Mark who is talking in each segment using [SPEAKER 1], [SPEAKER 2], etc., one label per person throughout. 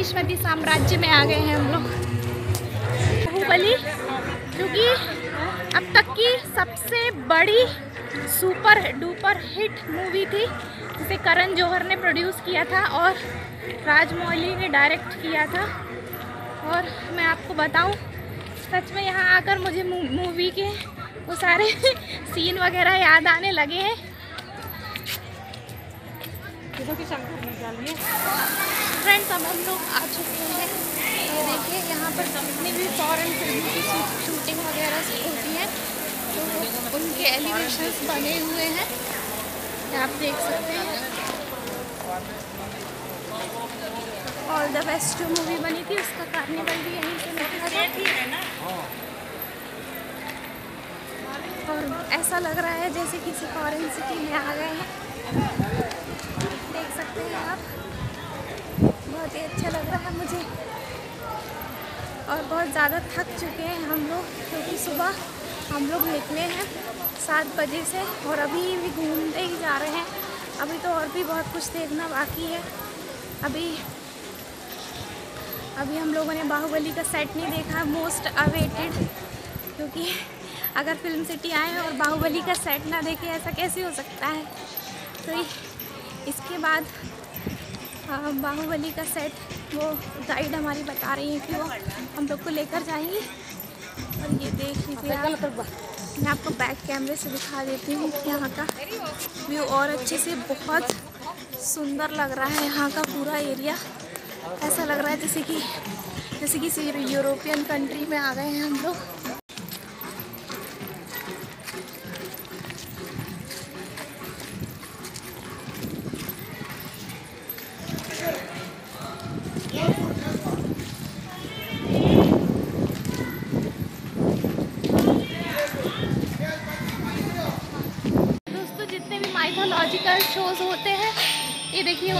[SPEAKER 1] माहेश्वरी साम्राज्य में आ गए हैं हम लोग। बाहुबली, क्योंकि अब तक की सबसे बड़ी सुपर डुपर हिट मूवी थी, जिसे करण जौहर ने प्रोड्यूस किया था और राजमौली ने डायरेक्ट किया था। और मैं आपको बताऊँ, सच में यहाँ आकर मुझे मूवी के वो सारे सीन वगैरह याद आने लगे हैं। फ्रेंड्स अब हम लोग आ चुके हैं। ये देखिए, यहाँ पर जितनी भी फॉरेन फ़िल्मों की शूटिंग वगैरह होती है तो उनके एलिवेशंस बने हुए हैं। आप देख सकते हैं। ऑल द बेस्ट मूवी बनी थी, उसका कार्निवल भी यहीं से निकला और ऐसा लग रहा है जैसे किसी फॉरेन सिटी में आ गए हैं। आप। बहुत ही अच्छा लग रहा है मुझे। और बहुत ज़्यादा थक चुके हैं हम लोग, क्योंकि सुबह हम लोग निकले हैं सात बजे से और अभी भी घूमते ही जा रहे हैं। अभी तो और भी बहुत कुछ देखना बाकी है। अभी अभी हम लोगों ने बाहुबली का सेट नहीं देखा, मोस्ट अवेटेड, क्योंकि अगर फ़िल्म सिटी आए और बाहुबली का सेट ना देखे, ऐसा कैसे हो सकता है? तो इसके बाद बाहुबली का सेट वो गाइड हमारी बता रही है कि वो हम लोग को लेकर जाएँगी। और ये देख लीजिए मैं आपको बैक कैमरे से दिखा देती हूँ यहाँ का व्यू और अच्छे से बहुत सुंदर लग रहा है यहाँ का पूरा एरिया ऐसा लग रहा है जैसे कि, जैसे किसी यूरोपियन कंट्री में आ गए हैं हम लोग।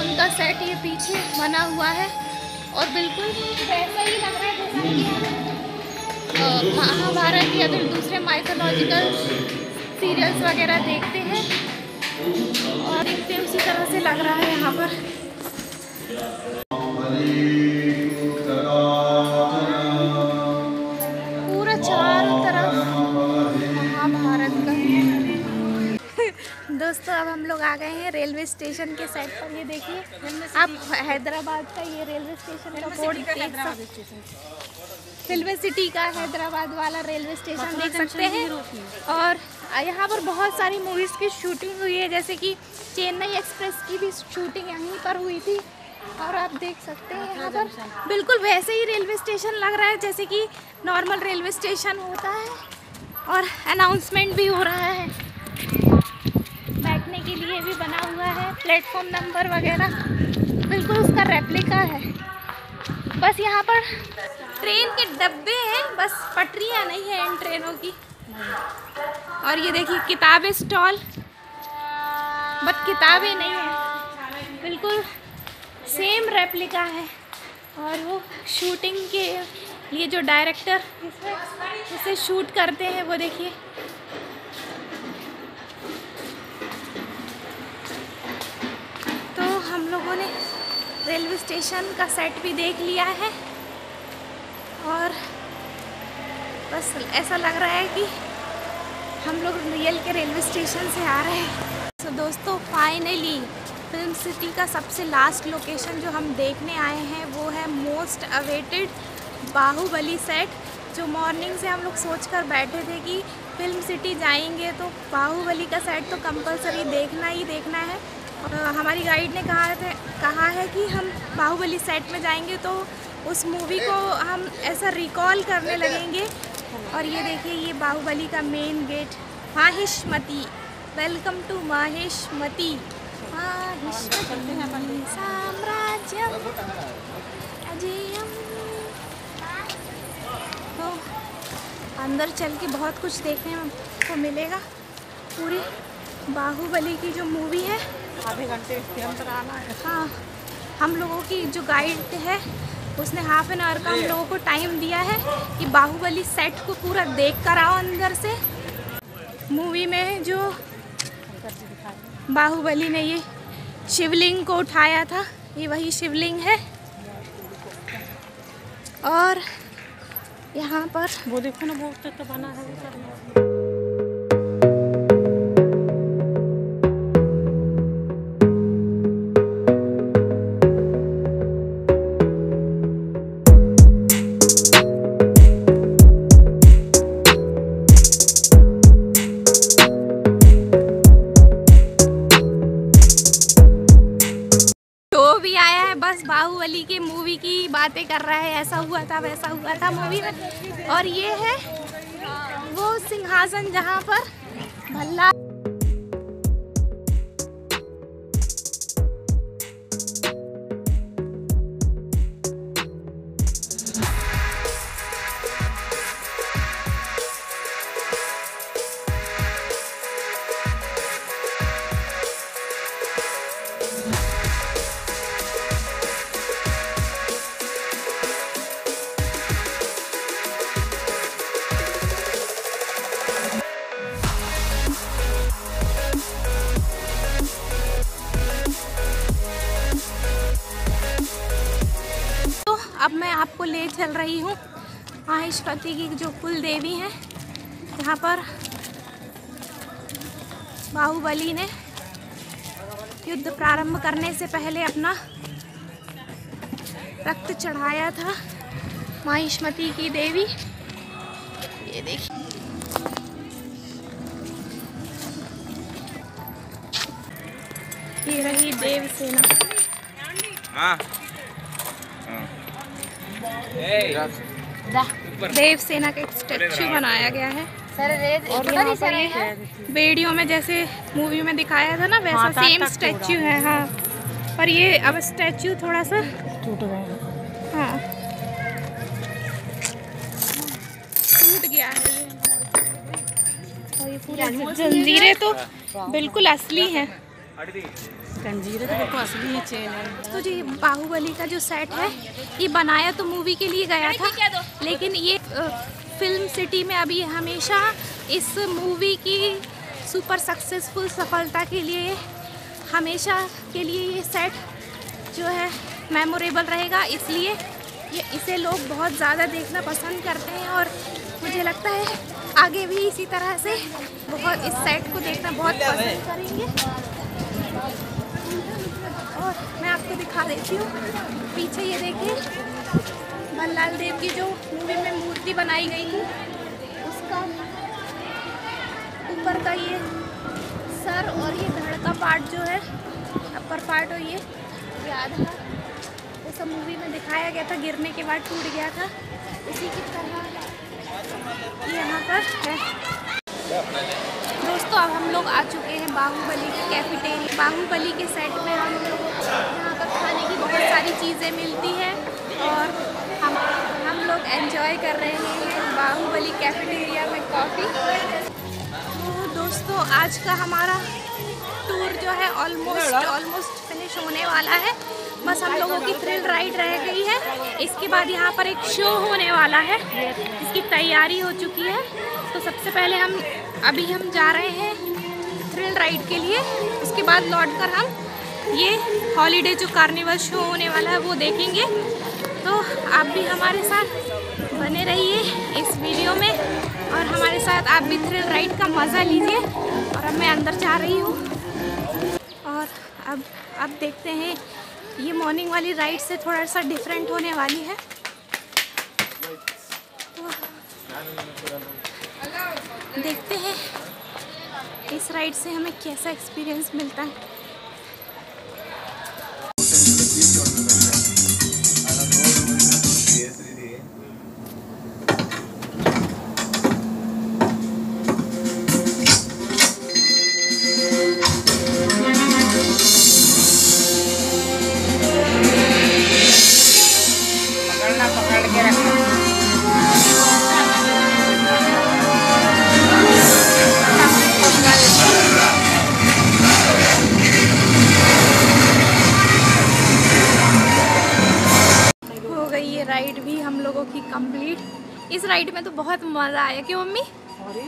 [SPEAKER 1] उनका सेट ये पीछे बना हुआ है और बिल्कुल वैसा ही लग रहा है जैसा कि महाभारत या फिर दूसरे माइथोलॉजिकल सीरियल्स वगैरह देखते हैं, और देखते उसी तरह से लग रहा है यहाँ पूरा। अब हम लोग आ गए हैं रेलवे स्टेशन के साइड पर। ये देखिए आप हैदराबाद का ये रेलवे स्टेशन का बोर्ड देख सकते फ़िल्म सिटी का हैदराबाद वाला रेलवे स्टेशन देख सकते हैं। और यहाँ पर बहुत सारी मूवीज़ की शूटिंग हुई है जैसे कि चेन्नई एक्सप्रेस की भी शूटिंग यहीं पर हुई थी। और आप देख सकते हैं यहाँ पर। बिल्कुल वैसे ही रेलवे स्टेशन लग रहा है जैसे कि नॉर्मल रेलवे स्टेशन होता है। और अनाउंसमेंट भी हो रहा है। भी बना हुआ है प्लेटफॉर्म नंबर वगैरह। बिल्कुल उसका रेप्लिका है। बस यहाँ पर ट्रेन के डब्बे हैं, बस पटरियाँ नहीं है इन ट्रेनों की। और ये देखिए, किताबें स्टॉल बट किताबें नहीं है। बिल्कुल सेम रेप्लिका है। और वो शूटिंग के लिए जो डायरेक्टर उसे शूट करते हैं, वो देखिए तो हम लोगों ने रेलवे स्टेशन का सेट भी देख लिया है और बस ऐसा लग रहा है कि हम लोग रियल के रेलवे स्टेशन से आ रहे हैं। तो दोस्तों फाइनली फ़िल्म सिटी का सबसे लास्ट लोकेशन जो हम देखने आए हैं, वो है मोस्ट अवेटेड बाहुबली सेट जो मॉर्निंग से हम लोग सोच कर बैठे थे कि फ़िल्म सिटी जाएँगे तो बाहुबली का सेट तो कंपलसरी देखना ही देखना है। हमारी गाइड ने कहा थे कहा है कि हम बाहुबली सेट में जाएँगे तो उस मूवी को हम ऐसा रिकॉल करने लगेंगे। और ये देखिए ये बाहुबली का main gate Mahishmati. Welcome to Mahishmati Mahishmati साम्राज्यम। अजयम। तो अंदर चल के बहुत कुछ देखने को मिलेगा। पूरी बाहुबली की जो मूवी है
[SPEAKER 2] आधे घंटे के अंदर आना है।
[SPEAKER 1] हाँ हम लोगों की जो गाइड है, उसने हाफ़ एन आवर का हम लोगों को टाइम दिया है कि बाहुबली सेट को पूरा देख कर आओ अंदर से। मूवी में जो बाहुबली ने ये शिवलिंग को उठाया था, ये वही शिवलिंग है। और यहाँ पर
[SPEAKER 2] वो देखो ना वो तो बना है
[SPEAKER 1] बातें कर रहा है, ऐसा हुआ था, वैसा हुआ था मूवी में। और ये है वो सिंहासन जहाँ पर भल्ला माहेश्वती की जो कुल देवी हैं यहाँ पर बाहुबली ने युद्ध प्रारंभ करने से पहले अपना रक्त चढ़ाया था माहिष्मती की देवी। ये देखिए। ये रही देव सेना
[SPEAKER 3] हाँ
[SPEAKER 1] देव सेना का एक स्टेच्यू बनाया गया है। और यहाँ पर ये वीडियो में जैसे मूवी में दिखाया था ना वैसा
[SPEAKER 2] हाँ,
[SPEAKER 1] सेम
[SPEAKER 2] ताक
[SPEAKER 1] स्टेच्यू है हाँ। पर ये अब स्टेच्यू थोड़ा सा
[SPEAKER 2] टूट गए
[SPEAKER 1] हाँ। टूट गया है ये। और ये पूरा जंजीरें तो बिल्कुल असली हैं।
[SPEAKER 2] कंजीरे तो असली ही चेन है।
[SPEAKER 1] तो जी, बाहुबली का जो सेट है, ये बनाया तो मूवी के लिए गया था, लेकिन ये फ़िल्म सिटी में अभी हमेशा इस मूवी की सुपर सक्सेसफुल सफलता के लिए, हमेशा के लिए ये सेट जो है मेमोरेबल रहेगा। इसलिए ये, इसे लोग बहुत ज़्यादा देखना पसंद करते हैं और मुझे लगता है आगे भी इसी तरह से बहुत, इस सेट को देखना बहुत पसंद करेंगे। मैं आपको दिखा देती हूँ। पीछे ये देखिए भल्लाल देव की जो मूवी में मूर्ति बनाई गई थी, उसका ऊपर का ये सर और ये धड़ का पार्ट जो है अपर पार्ट और ये ये आधा वो सब मूवी में दिखाया गया था, गिरने के बाद टूट गया था। इसी की तरह यहाँ पर है। दोस्तों, अब हम लोग आ चुके हैं बाहुबली के कैफेटेरिया बाहुबली के सेट में हम लोग यहाँ पर खाने की बहुत सारी चीज़ें मिलती हैं और हम हम लोग एंजॉय कर रहे हैं बाहुबली कैफेटेरिया में कॉफ़ी तो दोस्तों, आज का हमारा टूर जो है ऑलमोस्ट ऑलमोस्ट फिनिश होने वाला है। बस हम लोगों की थ्रिल राइड रह गई है। इसके बाद यहाँ पर एक शो होने वाला है। इसकी तैयारी हो चुकी है। तो सबसे पहले हम, अभी हम जा रहे हैं थ्रिल राइड के लिए। उसके बाद लौट कर हम ये हॉलीडे जो कार्निवल शो होने वाला है, वो देखेंगे। तो आप भी हमारे साथ बने रहिए इस वीडियो में और हमारे साथ आप भी थ्रिल राइड का मज़ा लीजिए और अब मैं अंदर जा रही हूँ। और अब अब देखते हैं, ये मॉर्निंग वाली राइड से थोड़ा सा डिफरेंट होने वाली है। तो देखते हैं, इस राइड से हमें कैसा एक्सपीरियंस मिलता है। Thank you. राइड भी हम लोगों की कंप्लीट इस राइड में तो बहुत मज़ा आया। क्यों मम्मी?
[SPEAKER 2] है।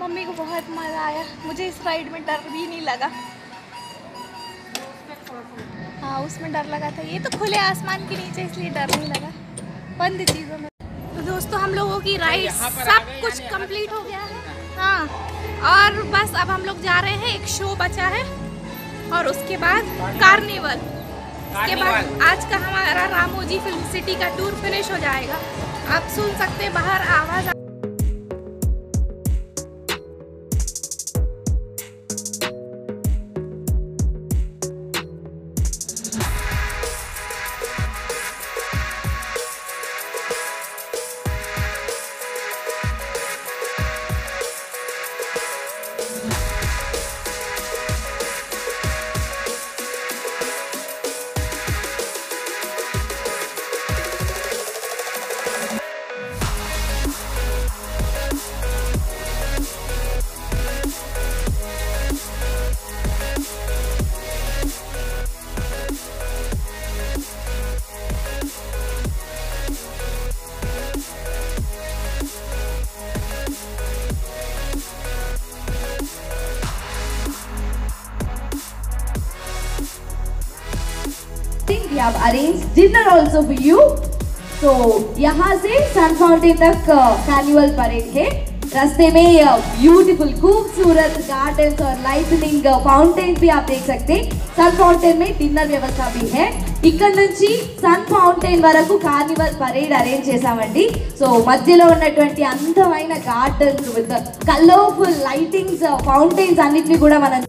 [SPEAKER 1] मम्मी को बहुत मज़ा आया। मुझे इस राइड में डर भी नहीं लगा। हाँ उसमें डर लगा था। ये तो खुले आसमान के नीचे इसलिए डर नहीं लगा। बंद चीज़ों में। तो दोस्तों हम लोगों की राइड
[SPEAKER 3] पर आ
[SPEAKER 1] सब कुछ कंप्लीट हो गया है। हाँ और बस अब हम लोग जा रहे हैं। एक शो बचा है। और उसके बाद कार्निवल उसके बाद आज का हमारा रामोजी फ़िल्म सिटी का टूर फिनिश हो जाएगा। आप सुन सकते हैं बाहर आवाज़।
[SPEAKER 4] we have arranged dinner also for you. So यहाँ से सन फाउंटेन तक कार्निवल परेड है रास्ते में ब्यूटीफुल खूबसूरत गार्डन्स और लाइटनिंग फाउंटेन भी आप देख सकते हैं సన్ ఫౌంటైన్ में డిన్నర్ వ్యవస్థ भी है ఇక్కడ నుంచి సన్ ఫౌంటైన్ వరకు కార్నివల్ పరేడ్ అరేంజ్ చేసామండి సో మధ్యలో ఉన్నటువంటి అందమైన gardens with colourful lightings fountains అన్నిటిని కూడా మనం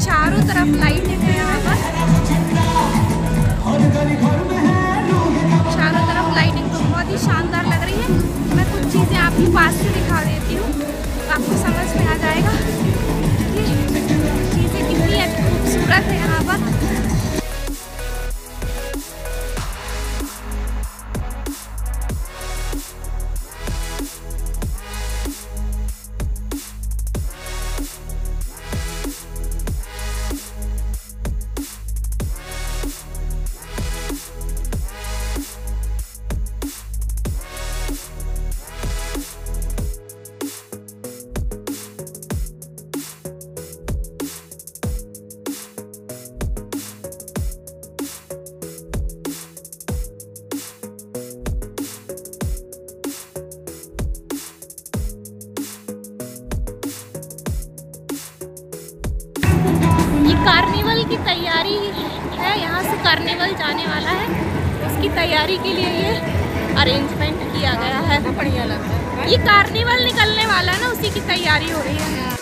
[SPEAKER 1] चारों तरफ़ लाइट है यहाँ पर। चारों तरफ़ लाइटिंग तो बहुत ही शानदार लग रही है। मैं कुछ चीज़ें आपके पास से दिखा देती हूँ। आपको समझ में आ जाएगा कि चीज़ें कितनी खूबसूरत है यहाँ कार्निवल की तैयारी है, यहाँ से कार्निवल जाने वाला है। उसकी तैयारी के लिए ये अरेंजमेंट किया गया है
[SPEAKER 2] बढ़िया लगता है।
[SPEAKER 1] ये कार्निवल निकलने वाला है ना, उसी की तैयारी हो रही है।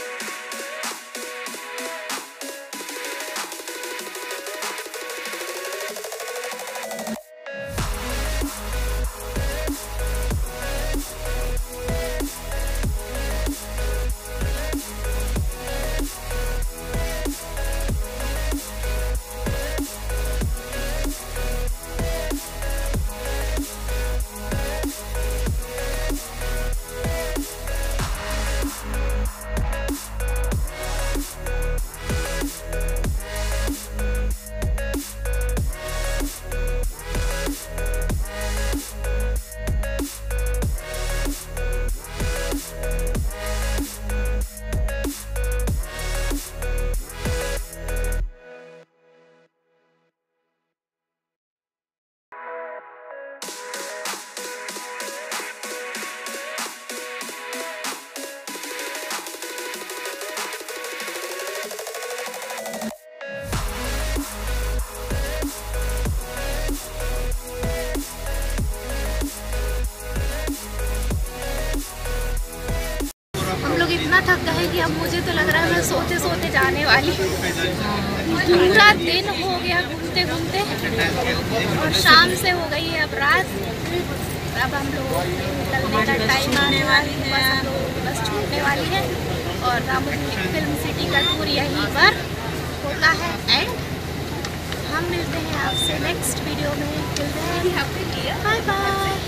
[SPEAKER 1] थक गए कि अब मुझे तो लग रहा है मैं सोते सोते जाने वाली। हूँ पूरा दिन हो गया घूमते घूमते और शाम से हो गई है अब रात। अब हम लोग निकलने का टाइम आने वाली है। बस छूटने वाली है। और रामोजी फ़िल्म सिटी का टूर यहीं पर होता है। एंड हम मिलते हैं आपसे नेक्स्ट वीडियो में। मिलते हैं। Bye bye